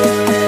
you.